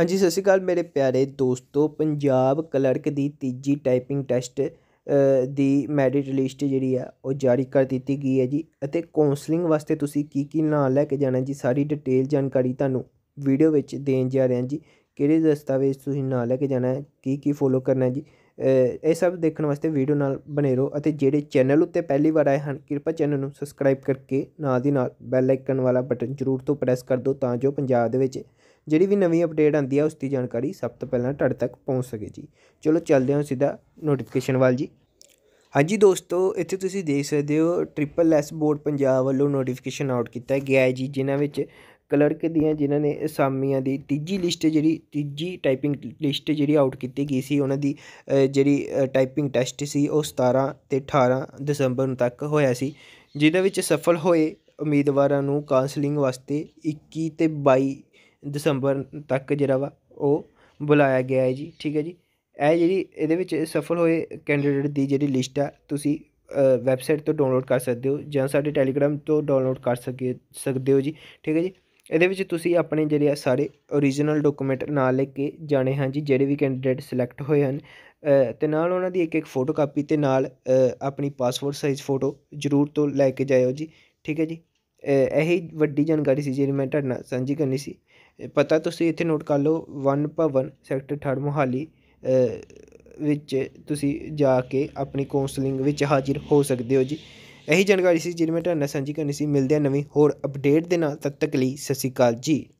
ਹਾਂਜੀ, ਸਤਿ ਸ਼੍ਰੀ ਅਕਾਲ ਮੇਰੇ ਪਿਆਰੇ ਦੋਸਤੋ। ਪੰਜਾਬ ਕਲਰਕ ਦੀ ਤੀਜੀ ਟਾਈਪਿੰਗ ਟੈਸਟ ਦੀ ਮੈਰਿਟ ਲਿਸਟ ਜਿਹੜੀ ਆ, ਉਹ ਜਾਰੀ ਕਰ ਦਿੱਤੀ ਗਈ ਹੈ ਜੀ। ਅਤੇ ਕਾਉਂਸਲਿੰਗ ਵਾਸਤੇ ਤੁਸੀਂ ਕੀ ਕੀ ਨਾਲ ਲੈ ਕੇ ਜਾਣਾ ਜੀ, ਸਾਰੀ ਡਿਟੇਲ ਜਾਣਕਾਰੀ ਤੁਹਾਨੂੰ ਵੀਡੀਓ ਵਿੱਚ ਦੇਣ ਜਾ ਰਿਹਾ ਜੀ। ਕਿਹੜੇ ਦਸਤਾਵੇਜ਼ ਤੁਸੀਂ ਨਾਲ ਲੈ ਕੇ ਜਾਣਾ ਹੈ ਕੀ ਕੀ ਫੋਲੋ ਕਰਨਾ ਹੈ ਜੀ ਇਹ ਸਭ ਦੇਖਣ ਵਾਸਤੇ ਵੀਡੀਓ ਨਾਲ ਬਣੇ ਰਹੋ ਅਤੇ ਜਿਹੜੇ ਚੈਨਲ ਉੱਤੇ ਪਹਿਲੀ ਵਾਰ ਆਏ ਹਨ, ਕਿਰਪਾ ਚੈਨਲ ਨੂੰ ਸਬਸਕ੍ਰਾਈਬ ਕਰਕੇ ਨਾਲ ਦੀ ਨਾਲ ਬੈਲ ਆਈਕਨ ਵਾਲਾ ਬਟਨ ਜ਼ਰੂਰ ਤੋਂ ਪ੍ਰੈਸ ਕਰ ਦਿਓ ਤਾਂ ਜੋ ਪੰਜਾਬ ਦੇ ਵਿੱਚ ਜਿਹੜੀ ਵੀ ਨਵੀਂ ਅਪਡੇਟ ਆਉਂਦੀ ਹੈ ਉਸ ਦੀ ਜਾਣਕਾਰੀ ਸਭ ਤੋਂ ਪਹਿਲਾਂ ਤੁਹਾਡੇ ਤੱਕ ਪਹੁੰਚ ਸਕੇ ਜੀ। ਚਲੋ ਚੱਲਦੇ ਹਾਂ ਸਿੱਧਾ ਨੋਟੀਫਿਕੇਸ਼ਨ ਵੱਲ ਜੀ। ਹਾਂਜੀ ਦੋਸਤੋ, ਇੱਥੇ ਤੁਸੀਂ ਦੇਖ ਸਕਦੇ ਹੋ ਟ੍ਰਿਪਲ ਐਸ ਬੋਰਡ ਪੰਜਾਬ ਵੱਲੋਂ ਨੋਟੀਫਿਕੇਸ਼ਨ ਆਊਟ ਕੀਤਾ ਗਿਆ ਹੈ ਜੀ, ਜਿਨ੍ਹਾਂ ਵਿੱਚ ਕਲਰਕ ਦੀਆਂ ਜਿਨ੍ਹਾਂ ਨੇ ਅਸਾਮੀਆਂ ਦੀ ਤੀਜੀ ਲਿਸਟ ਜਿਹੜੀ, ਤੀਜੀ ਟਾਈਪਿੰਗ ਲਿਸਟ ਜਿਹੜੀ ਆਊਟ ਕੀਤੀ ਗਈ ਸੀ, ਉਹਨਾਂ ਦੀ ਜਿਹੜੀ ਟਾਈਪਿੰਗ ਟੈਸਟ ਸੀ, ਉਹ 17 ਤੇ 18 ਦਸੰਬਰ ਨੂੰ ਤੱਕ ਹੋਇਆ ਸੀ, ਜਿਹਦੇ ਵਿੱਚ ਸਫਲ ਹੋਏ ਉਮੀਦਵਾਰਾਂ ਨੂੰ ਕਾਉਂਸਲਿੰਗ ਵਾਸਤੇ 21 ਤੇ 22 ਦਸੰਬਰ ਤੱਕ ਜਿਹੜਾ ਵਾ, ਉਹ ਬੁਲਾਇਆ ਗਿਆ ਹੈ ਜੀ, ਠੀਕ ਹੈ ਜੀ? ਇਹ ਜਿਹੜੀ, ਇਹਦੇ ਵਿੱਚ ਸਫਲ ਹੋਏ ਕੈਂਡੀਡੇਟ ਦੀ ਜਿਹੜੀ ਲਿਸਟ ਆ, ਤੁਸੀਂ ਵੈਬਸਾਈਟ ਤੋਂ ਡਾਊਨਲੋਡ ਕਰ ਸਕਦੇ ਹੋ ਜਾਂ ਸਾਡੇ ਟੈਲੀਗ੍ਰਾਮ ਤੋਂ ਡਾਊਨਲੋਡ ਕਰ ਸਕੇ, ਸਕਦੇ ਹੋ ਜੀ, ਠੀਕ ਹੈ ਜੀ? ਇਹਦੇ ਵਿੱਚ ਤੁਸੀਂ ਆਪਣੇ ਜਿਹੜੇ ਆ ਸਾਰੇ ਓਰੀਜਨਲ ਡਾਕੂਮੈਂਟ ਨਾਲ ਲੈ ਕੇ ਜਾਣੇ ਹਨ ਜੀ ਜਿਹੜੇ ਵੀ ਕੈਂਡੀਡੇਟ ਸਿਲੈਕਟ ਹੋਏ ਹਨ। ਅ, ਤੇ ਨਾਲ ਉਹਨਾਂ ਦੀ ਇੱਕ ਇੱਕ ਫੋਟੋ ਕਾਪੀ ਤੇ ਨਾਲ ਆਪਣੀ ਪਾਸਪੋਰਟ ਸਾਈਜ਼ ਫੋਟੋ ਜ਼ਰੂਰ ਤੋਂ ਲੈ ਕੇ ਜਾਇਓ ਜੀ ਠੀਕ ਹੈ ਜੀ? ਇਹੀ ਵੱਡੀ ਜਾਣਕਾਰੀ ਸੀ ਜਿਹੜੀ ਮੈਂ ਤੁਹਾਡੇ ਨਾਲ ਸਾਂਝੀ ਕਰਨੀ ਸੀ। ਪਤਾ ਤੁਸੀਂ ਇੱਥੇ ਨੋਟ ਕਰ ਲਓ ਵਨ ਭਵਨ ਸੈਕਟਰ ਥਰਡ ਮੋਹਾਲੀ ਵਿੱਚ ਤੁਸੀਂ ਜਾ ਕੇ ਆਪਣੀ ਕਾਉਂਸਲਿੰਗ ਵਿੱਚ ਹਾਜ਼ਰ ਹੋ ਸਕਦੇ ਹੋ ਜੀ। ਇਹੀ ਜਾਣਕਾਰੀ ਸੀ ਜਿਹੜੀ ਮੈਂ ਤੁਹਾਡੇ ਨਾਲ ਸਾਂਝੀ ਕਰਨੀ ਸੀ। ਮਿਲਦੇ ਹਾਂ ਨਵੀਂ ਹੋਰ ਅਪਡੇਟ ਦੇ ਨਾਲ। ਤਦ ਤੱਕ ਲਈ ਸਤਿ ਸ਼੍ਰੀ ਅਕਾਲ ਜੀ।